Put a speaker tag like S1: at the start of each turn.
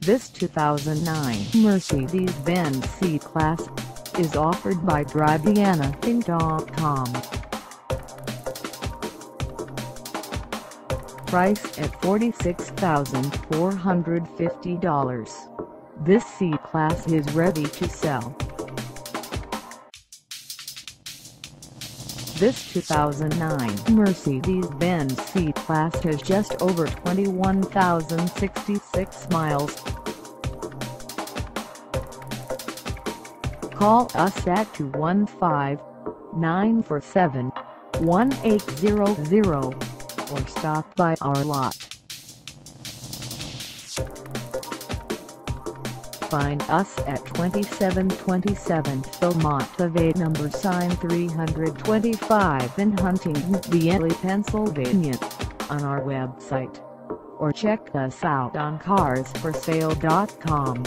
S1: This 2009 Mercedes-Benz C-Class is offered by DriveAnything.com. Price at $46,450. This C-Class is ready to sell. This 2009 Mercedes-Benz C-Class has just over 21,066 miles. Call us at 215-947-1800 or stop by our lot. Find us at 2727 Philmont Ave number sign 325 in Huntingdon, Vienna, Pennsylvania on our website or check us out on carsforsale.com.